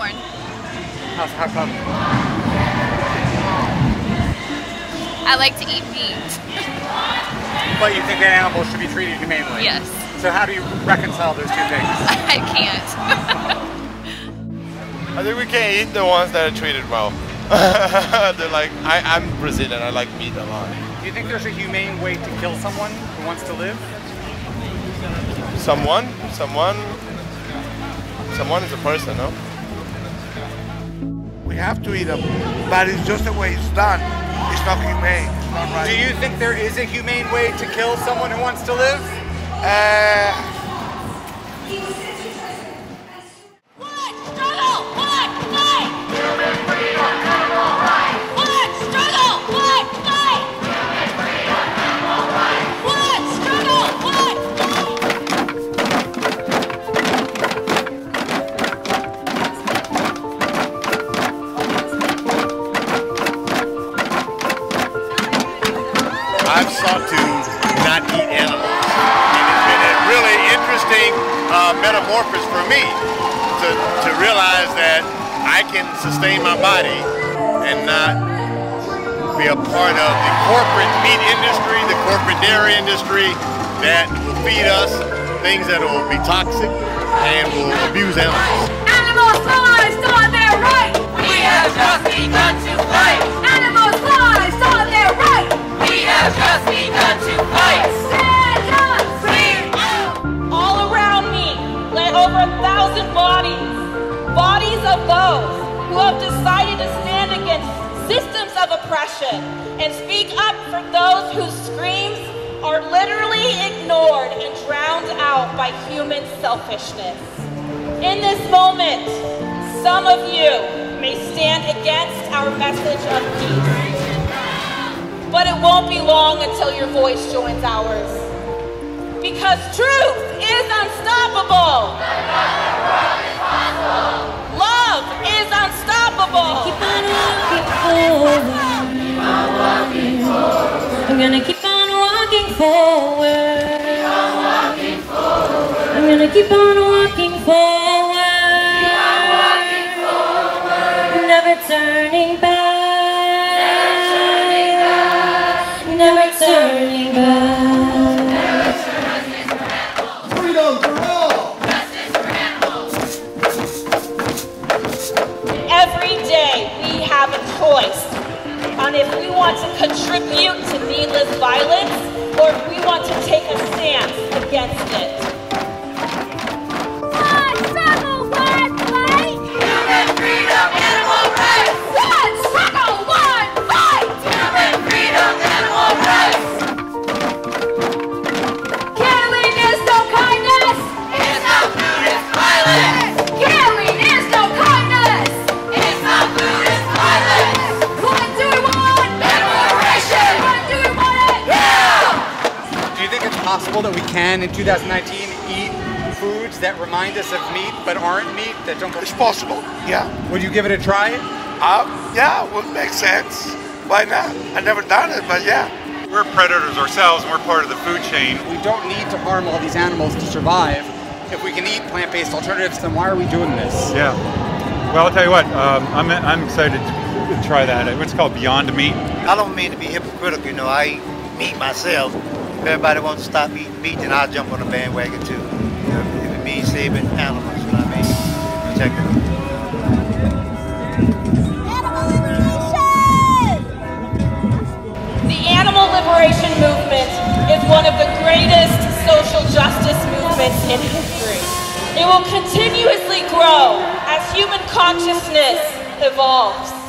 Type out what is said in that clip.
born. How, how come? I like to eat meat. But you think that animals should be treated humanely? Yes. So how do you reconcile those two things? I can't. I think we can't eat the ones that are treated well. They're like, I, I'm Brazilian, I like meat a lot. Do you think there's a humane way to kill someone who wants to live? Someone, someone, someone is a person, no? We have to eat them, but it's just the way it's done. It's not humane. It's not right. Do you think there is a humane way to kill someone who wants to live? Uh, I've sought to not eat animals. And it's been a really interesting uh, metamorphosis for me to, to realize that I can sustain my body and not be a part of the corporate meat industry, the corporate dairy industry that will feed us things that will be toxic and will abuse animals. Oppression and speak up for those whose screams are literally ignored and drowned out by human selfishness. In this moment, some of you may stand against our message of peace, but it won't be long until your voice joins ours. Because truth is unstoppable. I'm gonna keep on walking forward. I'm gonna keep on walking forward. Never turning back. Never turning back. freedom for all. Justice for Every day we have a choice on if we want to contribute to needless violence or if we want to take a stance against it. Possible that we can, in 2019, eat foods that remind us of meat but aren't meat, that don't It's possible. Yeah. Would you give it a try? Uh, yeah, would make sense. Why not? I've never done it, but yeah. We're predators ourselves and we're part of the food chain. We don't need to harm all these animals to survive. If we can eat plant-based alternatives, then why are we doing this? Yeah. Well, I'll tell you what, um, I'm, I'm excited to try that. What's called Beyond Meat. I don't mean to be hypocritical, you know, I eat meat myself. If everybody wants to stop eating meat, then I'll jump on the bandwagon too. You know, if it means saving animals, you know what I mean? Protecting them. The animal liberation movement is one of the greatest social justice movements in history. It will continuously grow as human consciousness evolves.